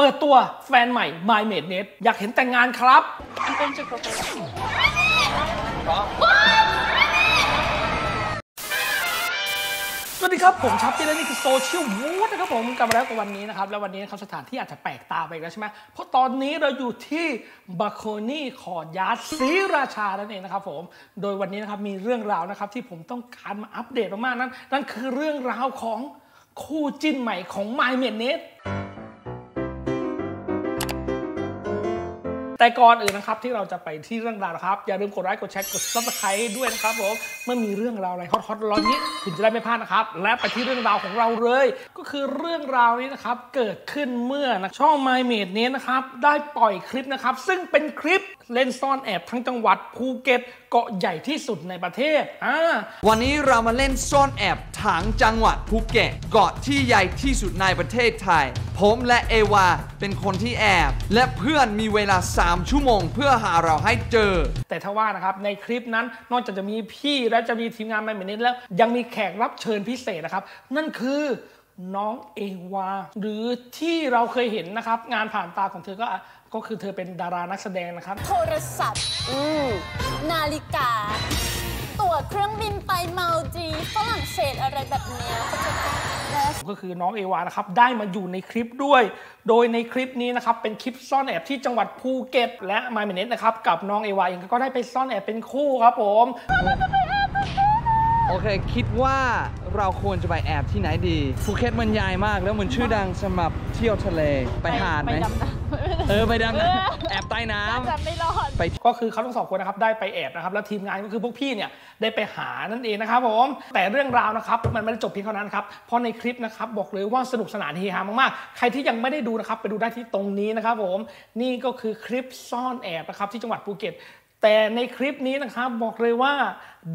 เปิดตัวแฟนใหม่ My m a d e Net อยากเห็นแต่งงานครับ I'm going to propose. สวัสดีครับ ผมชับปี้และนี่คือโซเชียลวูดนะครับผมกลับมาแล้วกับวันนี้นะครับ แล้ววันนี้นะครับสถานที่อาจจะแปลกตาไปแล้วใช่ไหมเพราะตอนนี้เราอยู่ที่บาโคนี่ขอดยาร์ดศรีราชานั่นเองนะครับผมโดยวันนี้นะครับมีเรื่องราวนะครับที่ผมต้องการมาอัปเดตมากๆนั้นนั่นคือเรื่องราวของคู่จิ้นใหม่ของ My m a d e Net แต่ก่อนอื่นนะครับที่เราจะไปที่เรื่องราวนะครับ อย่าลืมกดไลค์กดแชร์กด subscribe ด้วยนะครับผมเมื่อมีเรื่องราวอะไรฮอตๆร้อนนี้คุณจะได้ไม่พลาดนะครับ และไปที่เรื่องราวของเราเลย ก็คือเรื่องราวนี้นะครับเกิดขึ้นเมื่อนะช่อง My m a d e นี้นะครับได้ปล่อยคลิปนะครับซึ่งเป็นคลิปเล่นซ่อนแอบทั้งจังหวัดภูเก็ตเกาะใหญ่ที่สุดในประเทศอ่าวันนี้เรามาเล่นซ่อนแอบถังจังหวัดภูเก็ตเกาะที่ใหญ่ที่สุดในประเทศไทย ผมและเอวาเป็นคนที่แอบ และเพื่อนมีเวลา3 ชั่วโมง เพื่อหาเราให้เจอ แต่ถ้าว่านะครับในคลิปนั้นนอกจากจะมีพี่และจะมีทีมงานมาเหมือนนี้แล้ว ยังมีแขกรับเชิญพิเศษนะครับ นั่นคือน้องเอวา หรือที่เราเคยเห็นนะครับ งานผ่านตาของเธอก็ก็คือเธอเป็นดารานักแสดงนะครับ โทรศัพท์ อืมนาฬิกา ตั๋วเครื่องบินไปมัลดีฟส์ฝรั่งเศสอะไรแบบเนี้ยเขาจะและ ก็คือน้องเอวานะครับได้มาอยู่ในคลิปด้วย โดยในคลิปนี้นะครับเป็นคลิปซ่อนแอบที่จังหวัดภูเก็ต และ My Mate Nate นะครับกับน้องเอวาเองก็ได้ไปซ่อนแอบเป็นคู่ครับผมโอเค คิดว่าเราควรจะไปแอบที่ไหนดีภูเก็ตมันใหญ่มากแล้วมันชื่อดังสำหรับเที่ยวทะเลไปหาดไหมไปดำน้ เออไปดำเออน้ำแอบใต้น้ำำจะไม่รอด ไปก็คือเขาทั้งสองคนนะครับได้ไปแอบนะครับแล้วทีมงานก็คือพวกพี่เนี่ยได้ไปหานั่นเองนะครับผมแต่เรื่องราวนะครับมันไม่ได้จบเพียงเท่านั้นครับเพราะในคลิปนะครับบอกเลยว่าสนุกสนานเฮฮามากๆ ใครที่ยังไม่ได้ดูนะครับไปดูได้ที่ตรงนี้นะครับผมนี่ก็คือคลิปซ่อนแอบนะครับที่จังหวัดภูเก็ต แต่ในคลิปนี้นะครับบอกเลยว่า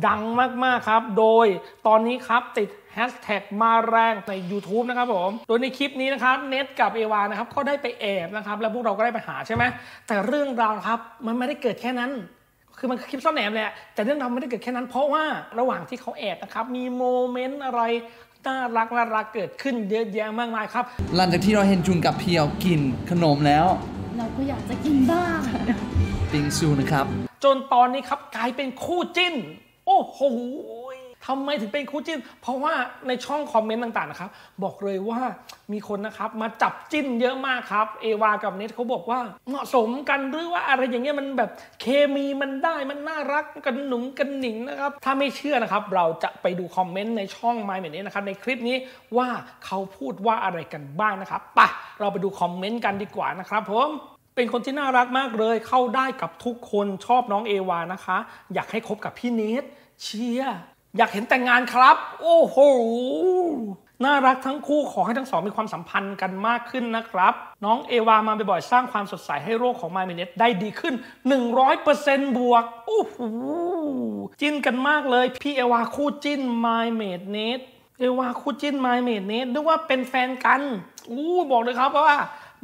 ดังมาก ๆ ครับ โดยตอนนี้ครับติดแฮชแท็กมาแรงใน YouTube นะครับผม โดยในคลิปนี้นะครับเน็ตกับเอวานะครับก็ได้ไปแอบนะครับ แล้วพวกเราก็ได้ไปหาใช่ไหมแต่เรื่องราวครับมันไม่ได้เกิดแค่นั้น คือมันคลิปซ่อนแอบแหละแต่เรื่องราวไม่ได้เกิดแค่นั้น เพราะว่าระหว่างที่เขาแอบนะครับมีโมเมนต์อะไรน่ารักน่ารักเกิดขึ้นเยอะแยะมากมายครับ หลังจากที่เราเห็นจุนกับเพียวกินขนมแล้ว เราก็อยากจะกินบ้างปิงซูนะครับ จนตอนนี้ครับกลายเป็นคู่จิ้น โอ้โห ทำไมถึงเป็นคู่จิ้น เพราะว่าในช่องคอมเมนต์ต่างๆนะครับ บอกเลยว่ามีคนนะครับมาจับจิ้นเยอะมากครับ เอวากับเนทเขาบอกว่าเหมาะสมกันหรือว่าอะไรอย่างเงี้ยมันแบบเคมีมันได้มันน่ารักกันหนุ่มกันหนิงนะครับ ถ้าไม่เชื่อนะครับ เราจะไปดูคอมเมนต์ในช่อง My m a d e นะครับในคลิปนี้ว่าเขาพูดว่าอะไรกันบ้างนะครับปะเราไปดูคอมเมนต์กันดีกว่านะครับผมเป็นคนที่น่ารักมากเลย เข้าได้กับทุกคนชอบน้องเอวานะคะ อยากให้คบกับพี่เนทเชียร์ อยากเห็นแต่งงานครับ โอ้โหน่ารักทั้งคู่ขอให้ทั้งสองมีความสัมพันธ์กันมากขึ้นนะครับ น้องเอวามาบ่อยๆสร้างความสดใสให้โลกของ My m i n u t e ได้ดีขึ้น 100%บวก โอ้โหจิ้นกันมากเลย พี่เอวาคู่จิ้น My m a d e n e t เอวาคู่จิ้น My m a d e n e t นึกว่าเป็นแฟนกันอู้บอกเลยครับว่า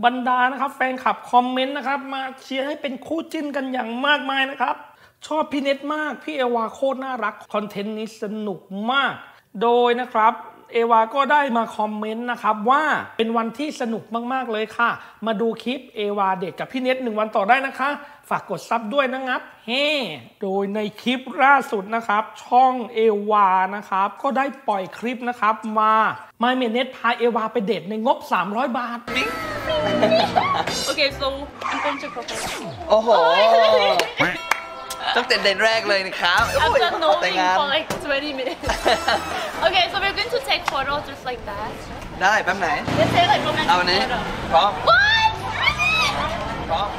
บรรดานะครับ แฟนคลับคอมเมนต์นะครับ มาเชียร์ให้เป็นคู่จิ้นกันอย่างมากมายนะครับ ชอบพี่เนทมาก พี่เอวาโคตรน่ารัก คอนเทนต์นี้สนุกมาก โดยนะครับเอวาก็ได้มาคอมเมนต์นะครับว่าเป็นวันที่สนุกมากๆเลยค่ะ มาดูคลิปเอวาเด็กกับพี่เน็ตหนึ่งวันต่อได้นะคะ ฝากกดซับด้วยนะครับ เฮ้ โดยในคลิปล่าสุดนะครับ ช่องเอวานะครับ ก็ได้ปล่อยคลิปนะครับมา My m a n e t พาเอวาไปเดทในงบ 300 บาท Okay so I'm going to propose โอ้โห ตั้งแต่เด่นแรกเลยนะครับ I've โอ้ย done ขอแต่ง knowing งาน for like 20 minutes Okay so we're going to take photos just like that ได้แป๊บไหน Let's take like romantic เอาอันนี้ photo พร้อม What? พร้อม What?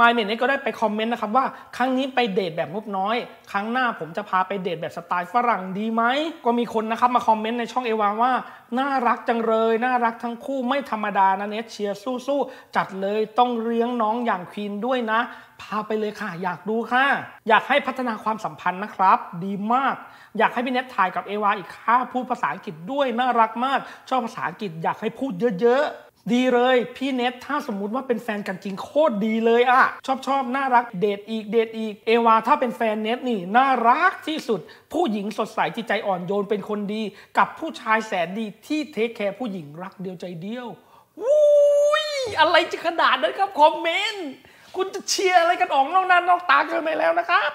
มายเมนนี่ก็ได้ไปคอมเมนต์นะครับว่าครั้งนี้ไปเดทแบบงบน้อย ครั้งหน้าผมจะพาไปเดทแบบสไตล์ฝรั่งดีไหม ก็มีคนนะครับมาคอมเมนต์ในช่องเอวาว่า น่ารักจังเลย น่ารักทั้งคู่ไม่ธรรมดานะเนทเชียร์สู้ๆ จัดเลยต้องเลี้ยงน้องอย่างควีนด้วยนะ พาไปเลยค่ะ อยากดูค่ะ อยากให้พัฒนาความสัมพันธ์นะครับ ดีมาก อยากให้พี่เนทถ่ายกับเอวาอีกค่ะพูดภาษาอังกฤษด้วยน่ารักมาก ชอบภาษาอังกฤษอยากให้พูดเยอะๆ ดีเลยพี่เน็ตถ้าสมมุติว่าเป็นแฟนกันจริงโคตรดีเลยอะชอบชอบน่ารักเดทอีกเดทอีกเอวาถ้าเป็นแฟนเน็ตนี่น่ารักที่สุด ผู้หญิงสดใสจิตใจอ่อนโยนเป็นคนดี กับผู้ชายแสนดีที่เทคแคร์ผู้หญิงรักเดียวใจเดียววุ้ยอะไรจะขนาดนั้นครับคอมเมนต์คุณจะเชียร์อะไรกันออกนอกหน้านอกตาเกินไปแล้วนะครับ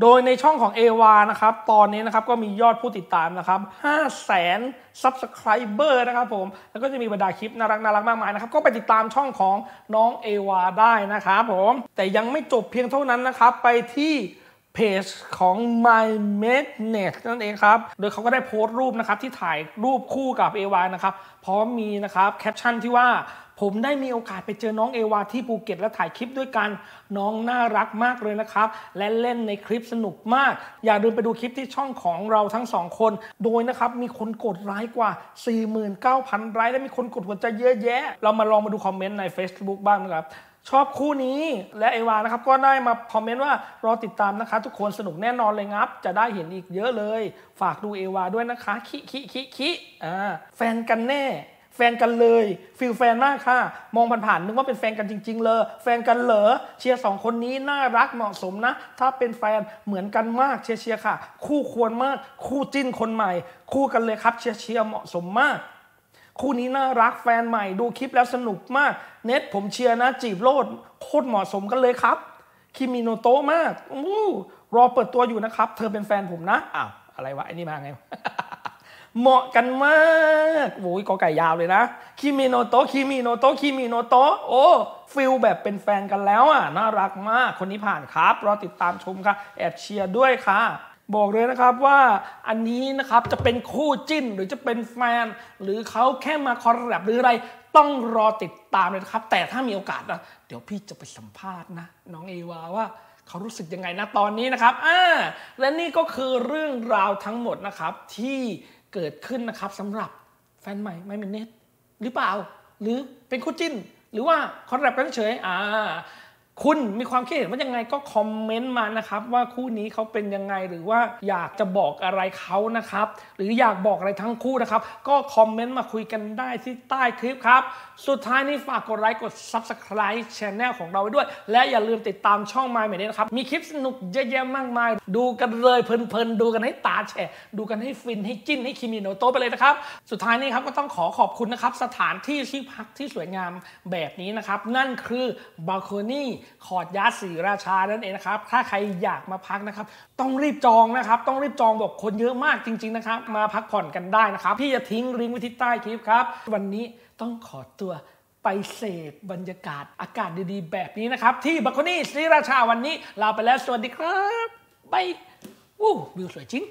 โดยในช่องของเอวานะครับ ตอนนี้นะครับก็มียอดผู้ติดตามนะครับ 5 0 0แสน subscriber นะครับผม แล้วก็จะมีบรรดาคลิปน่ารักน่ารักมากมายนะครับ ก็ไปติดตามช่องของน้องเอวาได้นะครับผม แต่ยังไม่จบเพียงเท่านั้นนะครับ ไปที่เพจของ My m a d n e t นั่นเองครับ โดยเขาก็ได้โพสต์รูปนะครับที่ถ่ายรูปคู่กับเอวานะครับ พร้อมมีนะครับแคปชั่นที่ว่า ผมได้มีโอกาสไปเจอน้องเอวาที่ภูเก็ตและถ่ายคลิปด้วยกันน้องน่ารักมากเลยนะครับ และเล่นในคลิปสนุกมาก อย่าลืมไปดูคลิปที่ช่องของเราทั้งสองคน โดยนะครับมีคนกดไลค์กว่า 49,000ไลค์และมีคนกดหัวใจเยอะแยะ เรามาลองมาดูคอมเมนต์ใน Facebook บ้างนะครับชอบคู่นี้และเอวานะครับก็ได้มาคอมเมนต์ว่ารอติดตามนะคะ ทุกคนสนุกแน่นอนเลยครับ จะได้เห็นอีกเยอะเลย ฝากดูเอวาด้วยนะคะ คิคิคิคิอ่าแฟนกันแน่ แฟนกันเลย feel แฟนมากค่ะ มองผ่านๆนึกว่าเป็นแฟนกันจริง ๆ เลย แฟนกันเหรอเชียร์สองคนนี้น่ารักเหมาะสมนะ ถ้าเป็นแฟนเหมือนกันมากเชียร์เชียร์ค่ะ คู่ควรมาก คู่จิ้นคนใหม่ คู่กันเลยครับเชียร์เชียร์เหมาะสมมาก คู่นี้น่ารักแฟนใหม่ดูคลิปแล้วสนุกมาก เน็ตผมเชียร์นะจีบโลดโคตรเหมาะสมกันเลยครับคิมิโนโตะมากอู้รอเปิดตัวอยู่นะครับ เธอเป็นแฟนผมนะอ้าวอะไรวะไอ้นี่มาไง เหมาะกันมากโอ้ยกอไก่ยาวเลยนะคิมิโนโตะคิมิโนโตะคิมิโนโตะโอ้ feel แบบเป็นแฟนกันแล้วอะน่ารักมากคนนี้ผ่านครับรอติดตามชมค่ะแอบเชียร์ด้วยค่ะบอกเลยนะครับว่าอันนี้นะครับจะเป็นคู่จิ้นหรือจะเป็นแฟน หรือเขาแค่มา collab หรืออะไรต้องรอติดตามเลยนะครับ แต่ถ้ามีโอกาสนะเดี๋ยวพี่จะไปสัมภาษณ์นะ น้องเอวาว่าเขารู้สึกยังไงนะตอนนี้นะครับอ่าและนี่ก็คือเรื่องราวทั้งหมดนะครับที่ เกิดขึ้นนะครับสำหรับแฟนใหม่ไม่เป็นเน็ตหรือเปล่า หรือเป็นคู่จิ้น หรือว่าคอนแลบกันเฉยอ่า คุณมีความคิดเห็นว่ายังไงก็คอมเมนต์มานะครับว่าคู่นี้เขาเป็นยังไงหรือว่าอยากจะบอกอะไรเขานะครับ หรืออยากบอกอะไรทั้งคู่นะครับ ก็คอมเมนต์มาคุยกันได้ที่ใต้คลิปครับ สุดท้ายนี้ฝากกดไลค์กด Subscribe Channel ของเราไว้ด้วย และอย่าลืมติดตามช่อง My m a d นะครับ มีคลิปสนุกเยอะแยะมากมาย ดูกันเลยเพลินๆ ดูกันให้ตาแฉะดูกันให้ฟินให้จิ้นให้คิมิโนโตไปเลยนะครับสุดท้ายนี้ครับก็ต้องขอขอบคุณนะครับสถานที่ที่พักที่สวยงามแบบนี้นะครับนั่นคือบา l โคนี่คอร์ดยาศรีราชานั่นเองนะครับ ถ้าใครอยากมาพักนะครับ ต้องรีบจองนะครับ ต้องรีบจองบอกคนเยอะมากจริง ๆนะครับ มาพักผ่อนกันได้นะครับ พี่จะทิ้งลิงก์ไว้ที่ใต้คลิปครับ วันนี้ต้องขอตัวไปเสพบรรยากาศอากาศดีๆ แบบนี้นะครับ ที่บา l โคนี่ศรีราชาวันนี้ลาไปแล้วสวัสดีครับบายวู้วิวสวยจริง